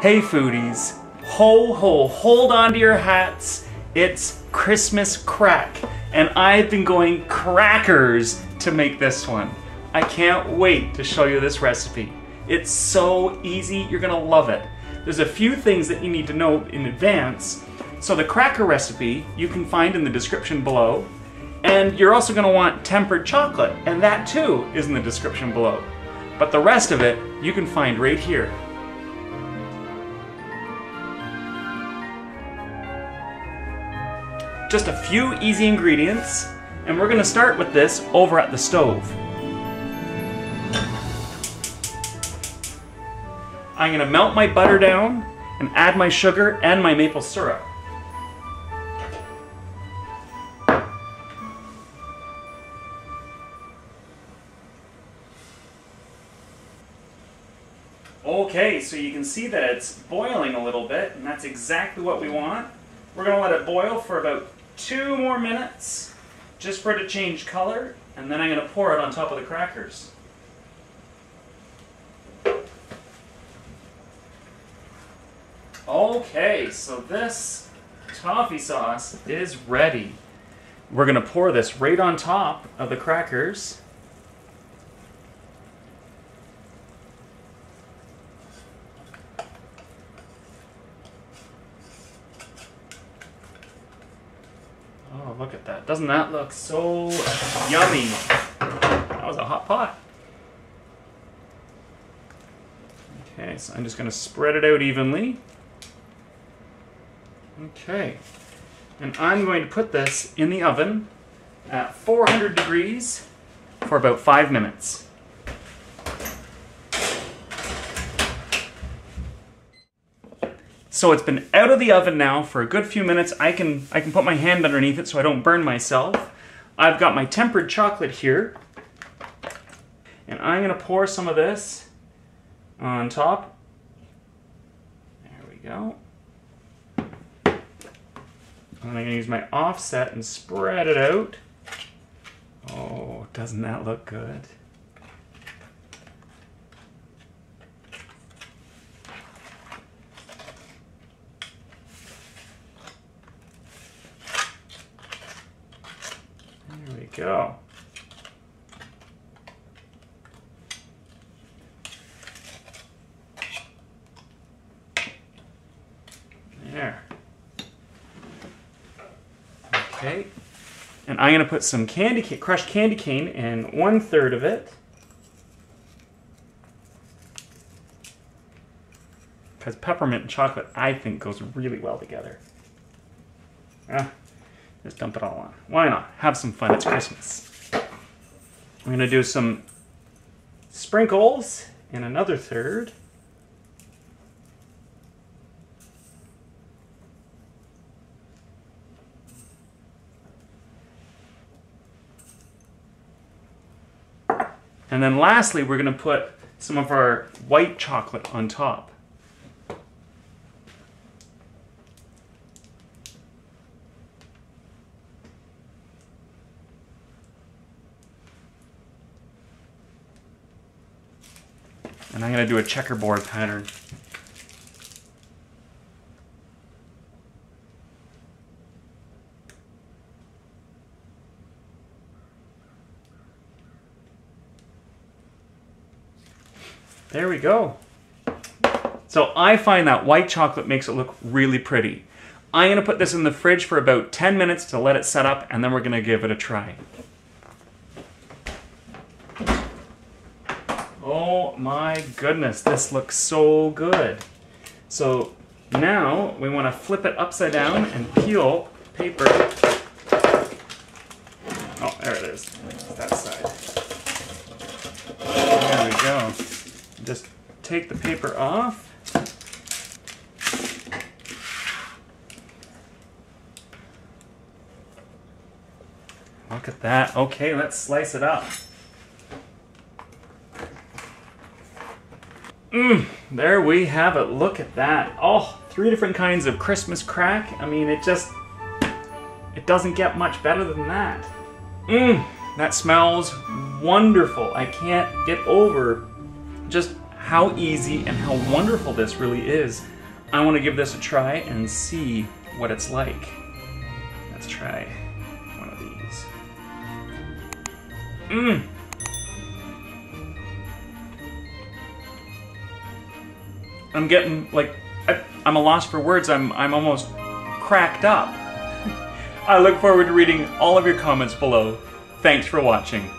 Hey foodies, ho ho, hold on to your hats. It's Christmas crack, and I've been going crackers to make this one. I can't wait to show you this recipe. It's so easy, you're gonna love it. There's a few things that you need to know in advance. So the cracker recipe you can find in the description below, and you're also gonna want tempered chocolate, and that too is in the description below. But the rest of it you can find right here. Just a few easy ingredients, and we're gonna start with this over at the stove. I'm gonna melt my butter down and add my sugar and my maple syrup. Okay, so you can see that it's boiling a little bit, and that's exactly what we want. We're gonna let it boil for about two more minutes, just for it to change color, and then I'm gonna pour it on top of the crackers. Okay, so this toffee sauce is ready. We're gonna pour this right on top of the crackers. Oh, look at that. Doesn't that look so yummy? That was a hot pot. Okay, so I'm just going to spread it out evenly. Okay, and I'm going to put this in the oven at 400 degrees for about five minutes. So it's been out of the oven now for a good few minutes. I can, I can put my hand underneath it so I don't burn myself. I've got my tempered chocolate here. And I'm going to pour some of this on top. There we go. And I'm to use my offset and spread it out. Oh, doesn't that look good? There we go. There. Okay. And I'm going to put some candy cane, crushed candy cane in one third of it. Because peppermint and chocolate, I think, goes really well together. Ah, just dump it all on. Why not? Have some fun. It's Christmas. I'm going to do some sprinkles in another third. And then lastly, we're going to put some of our white chocolate on top. And I'm going to do a checkerboard pattern. There we go. So I find that white chocolate makes it look really pretty. I'm going to put this in the fridge for about 10 minutes to let it set up and then we're going to give it a try. Oh my goodness, this looks so good. So now we want to flip it upside down and peel paper. Oh, there it is. That side. There we go. Just take the paper off. Look at that. Okay, let's slice it up. Mmm, there we have it. Look at that. Oh, three different kinds of Christmas crack. I mean, it just, it doesn't get much better than that. Mmm, that smells wonderful. I can't get over just how easy and how wonderful this really is. I want to give this a try and see what it's like. Let's try one of these. Mmm. I'm getting like I, I'm a loss for words. I'm I'm almost cracked up. I look forward to reading all of your comments below. Thanks for watching.